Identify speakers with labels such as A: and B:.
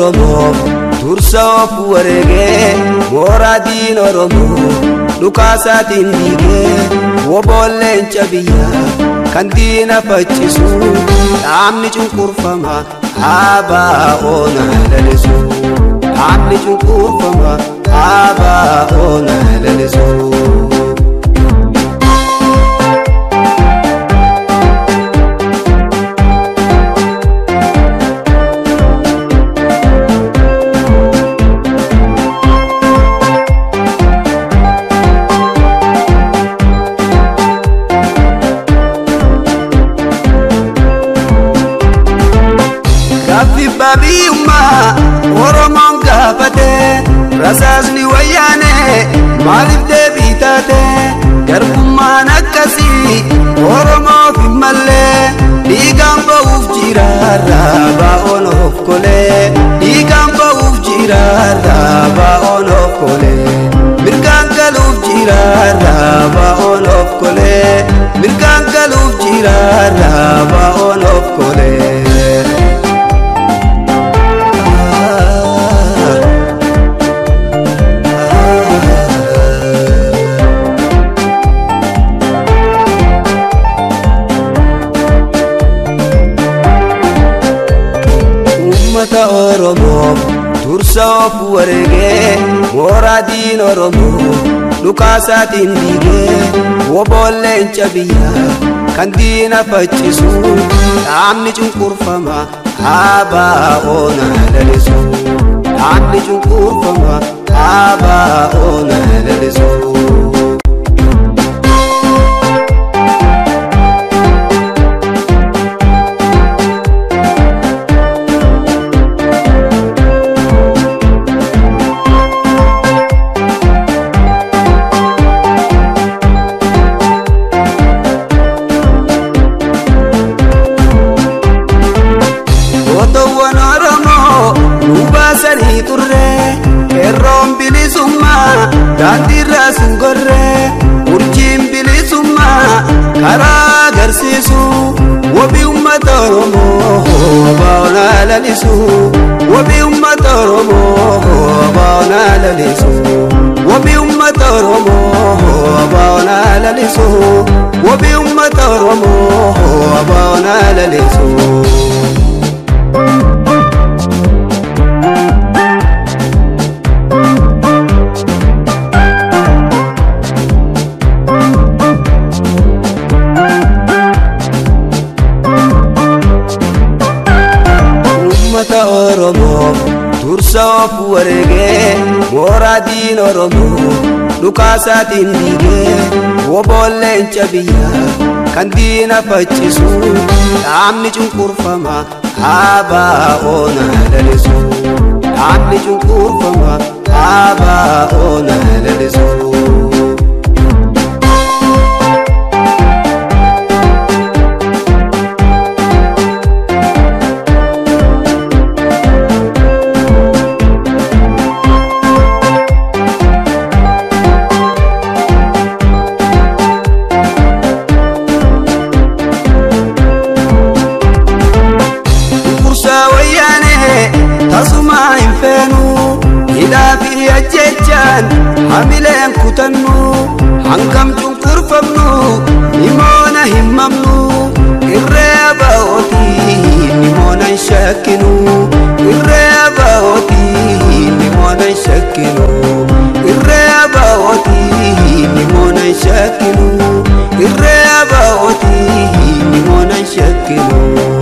A: of wareegee mooraa diin oromoo dhukaasaatiin diigee woboolleen cabiyyaa kan diina faccisu dhaabni cunqurfama dhaabaa oona lalisu dhaabni cunqurfama dhaabaa oona lalisu. Maaliif deebii taate garbummaan akkasii Oromoof hin mallee dhiigaan ba'uuf jiraarraa baa'oon of kolee dhiigaan ba'uuf jiraarraa baa'oon of kolee mirgaan galuuf jiraarraa Oromoo dursa of wareegee mooraa diin Oromoo dhukaasaatiin diigee woboolleen cabiyyaa kan diina faccisu dhaabni cunqurfama dhaabaa oona lalisu dhaabni cunqurfama dhaabaa oona lalisu. لليسو وبأمة رمو بانا لليسو. وبأمة رمو بانا لليسو. وبأمة رمو بانا لليسو. Dursa of wareegee mooraa diin Oromoo dhukaasaatiin diigee woboolleen cabiyyaa kan diina faccisu dhaabni cunqurfama dhaabaa oona lalisu dhaabni cunqurfama dhaabaa oona lalisu. Fi ajjechaan hamileen kutannu hangam cunqurfamnu himoona hin mamnu irree ba'ootii himoona hin shakkinu irree ba'ootii himoona hin shakkinu irree ba'ootii himoona hin shakkinu irree ba'ootii himoona hin shakkinu.